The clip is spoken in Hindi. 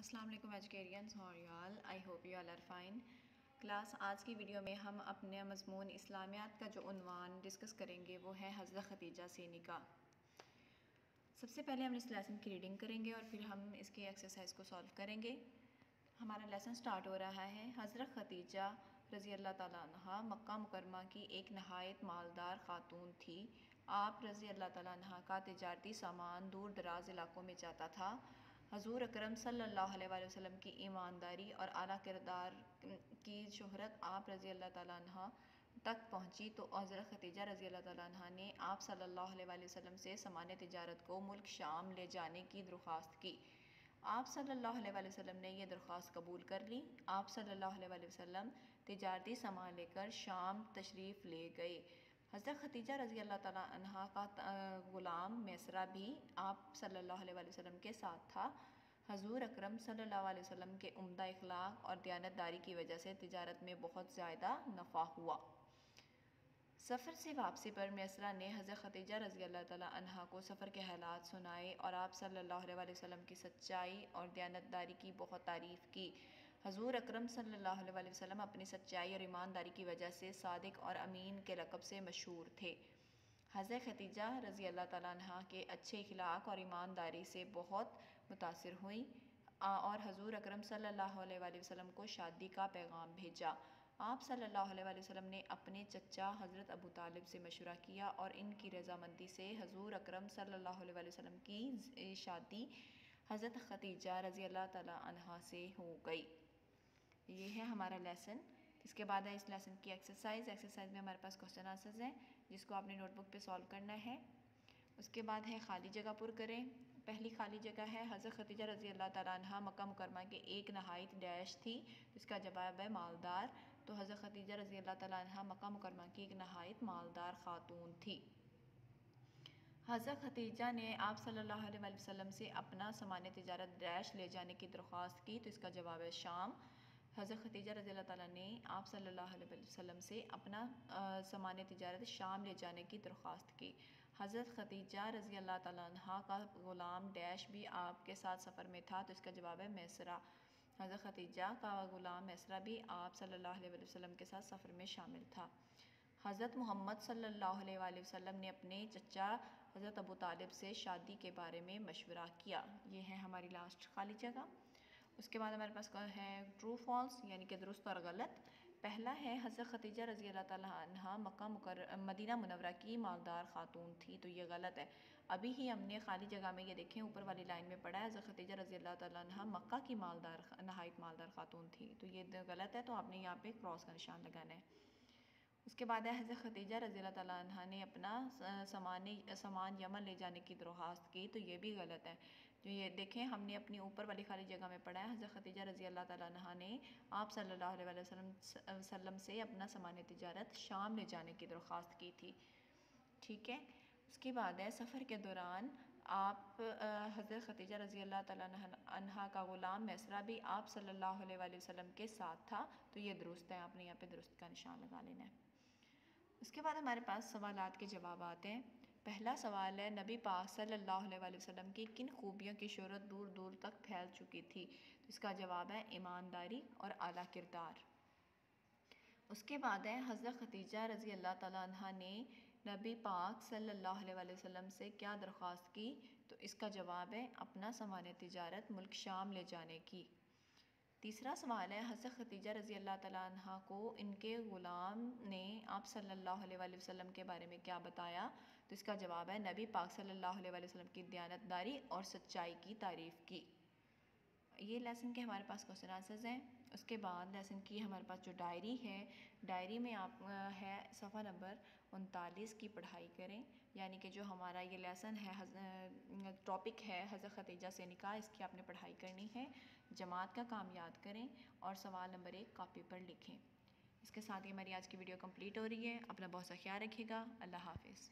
अस्सलाम वालेकुम एजुकेरियंस और I hope you are fine class आज की वीडियो में हम अपने मजमून इस्लामियात का जो उनवान डिस्कस करेंगे, वो है हज़रत ख़तीजा सीनी का। सबसे पहले हम इस लेसन की रीडिंग करेंगे और फिर हम इसकी एक्सरसाइज को सॉल्व करेंगे। हमारा लेसन स्टार्ट हो रहा है हज़रत ख़तीजा रज़ी अल्लाह तहा मक्का मुकरमा की एक नहायत मालदार ख़ातून थी। आप रज़ी अल्लाह तहा का तजारती सामान दूर दराज इलाकों में जाता था। हजूर अक्रम सल्लल्लाहु अलैहि वसल्लम की ईमानदारी और आला किरदार की शहरत आप रज़ी अल्लाह तह तक पहुँची तो हज़रत ख़तीजा रज़ी अल्लाह तह ने आप सल्लल्लाहु अलैहि वसल्लम से समान तजारत को मुल्क शाम ले जाने की दरख्वास्त की। आप सल्लल्लाहु अलैहि वसल्लम ने यह दरख्वास्त कबूल कर ली। आप सल्लल्लाहु अलैहि वसल्लम तजारती सामान लेकर शाम तशरीफ़ ले गए। हज़रत ख़तीजा रज़ी अल्लाह तहा का ग़ुलाम मैसरा भी आप सल्लल्लाहु अलैहि वसल्लम के साथ था। हजूर अकरम सल्लल्लाहु अलैहि वसल्लम के उम्दा अखलाक और दयानतदारी की वजह से तजारत में बहुत ज़्यादा नफ़ा हुआ। सफ़र से वापसी पर मैसरा ने हज़रत ख़तीजा रज़ी अल्लाह तहा को सफ़र के हालात सुनाए और आप सल्लल्लाहु अलैहि वसल्लम की सच्चाई और दयानतदारी की बहुत तारीफ़ की। हजूर अक्रम सल्लल्लाहु अपनी सच्चाई और ईमानदारी की वजह से सादिक और अमीन के लकब से मशहूर थे। हज़र खतीजा रज़ी अल्लाह तह के अच्छे अखलाक और ईमानदारी से बहुत मुतासर हुई और हजूर अक्रम सल्लल्लाहु को शादी का पैगाम भेजा। आप अलैहि वसल्लम ने अपने चचा हज़रत अबू तालिब से मशवरा किया और इनकी रजामंदी से हजूर अक्रम सल्लल्लाहु वसल्लम की शादी हज़रत ख़तीजा रज़ी अल्लाह तहा से हो गई। ये है हमारा लेसन इसके बाद है इस लेसन की एक्सरसाइज एक्सरसाइज में हमारे पास क्वेश्चन आंसर्स हैं, जिसको आपने नोटबुक पे सॉल्व करना है। उसके बाद है खाली जगह पुर करें। पहली खाली जगह है हज़रत खतीजा रज़ी अल्लाह तहा मक्का मुकरमा के एक नहायत डैश थी, जिसका जवाब है मालदार। तो हज़रत खतीजा रज़ी अल्लाह तहा मक्का मुकरमा की एक नहायत मालदार ख़ातून थी। हज़रत खतीजा ने आप सल्लल्लाहु अलैहि वसल्लम से अपना सामान तजारत डैश ले जाने की दरख्वास्त की तो इसका जवाब है शाम। हज़रत ख़तीजा रज़ी अल्लाह ने आप सल्लल्लाहु अलैहि वसल्लम से अपना सामान तजारत शाम ले जाने की दरख्वास्त की। हज़रत ख़तीजा रज़ी अल्लाह तहा का ग़ुलाम डैश भी आपके साथ सफ़र में था तो इसका जवाब है मैसरा। हज़रत ख़तीजा का ग़ुलाम मैसरा भी आप सल्लल्लाहु अलैहि वसल्लम के साथ सफ़र में शामिल था। हज़रत मोहम्मद सल्लल्लाहु अलैहि वसल्लम ने अपने चचा हज़रत अबू तालिब से शादी के बारे में मशवरा किया। ये है हमारी लास्ट खाली जगह। उसके बाद हमारे पास है? ट्रू फॉल्स यानी कि दुरुस्त और गलत। पहला है हज़रत ख़तीजा रज़ी अल्लाह तहा मक्का मुकर मदीना मुनवरा की मालदार ख़ातून थी तो ये गलत है। अभी ही हमने खाली जगह में ये देखें, ऊपर वाली लाइन में पढ़ा है, हज़रत ख़तीजा रज़ी अल्लाह तहा मक्का की मालदार नहायत मालदार ख़ातून थी तो ये गलत है तो आपने यहाँ पे क्रॉस का निशान लगाना है। उसके बाद है हज़रत ख़तीजा रज़ी तह ने अपना सामान सामान यमन ले जाने की दरख्वास्त की तो ये भी गलत है। जो ये देखें, हमने अपनी ऊपर वाली खाली जगह में पढ़ा है, हज़रत ख़तीजा रज़ी अल्लाह तह ने आप सल्लल्लाहु अलैहि वसल्लम से अपना सामान तजारत शाम ले जाने की दरख्वास्त की थी। ठीक है? उसके बाद है, सफ़र के दौरान आप हज़रत ख़तीजा रज़ी अल्लाह तहा का ग़ुलाम मैसरा भी आप सल्लल्लाहु अलैहि वसल्लम के साथ था तो ये दुरुस्त है, आपने यहाँ पे दुरुस्त का निशान लगा लेना है। उसके बाद हमारे पास सवाल के जवाब आते हैं। पहला सवाल है, नबी पाक सल्लल्लाहु अलैहि वसल्लम की किन खूबियों की शहरत दूर दूर तक फैल चुकी थी? तो इसका जवाब है, ईमानदारी और आला किरदार। उसके बाद है, हज़रत ख़तीजा रज़ी अल्लाह तहा ने नबी पाक सल्लल्लाहु अलैहि वसल्लम से क्या दरख्वास्त की? तो इसका जवाब है, अपना सामान तजारत मुल्क शाम ले जाने की। तीसरा सवाल है, हज़रत ख़तीजा रज़ी अल्लाह तहा को इनके ग़ुलाम ने आप सल्लल्लाहु अलैहि वसल्लम के बारे में क्या बताया? तो इसका जवाब है, नबी पाक सल्लल्लाहु अलैहि वसल्लम की दयानतदारी और सच्चाई की तारीफ़ की। ये लेसन के हमारे पास क्वेश्चन आंसर्स हैं। उसके बाद लेसन की हमारे पास जो डायरी है, डायरी में आप है सफ़ा नंबर उनतालीस की पढ़ाई करें। यानी कि जो हमारा ये लेसन है टॉपिक है, हज़रत ख़तीजा से निकाह इसकी आपने पढ़ाई करनी है। जमात का काम याद करें और सवाल नंबर एक कापी पर लिखें। इसके साथ ही हमारी आज की वीडियो कंप्लीट हो रही है। अपना बहुत सा ख्याल रखिएगा। अल्लाह हाफिज़।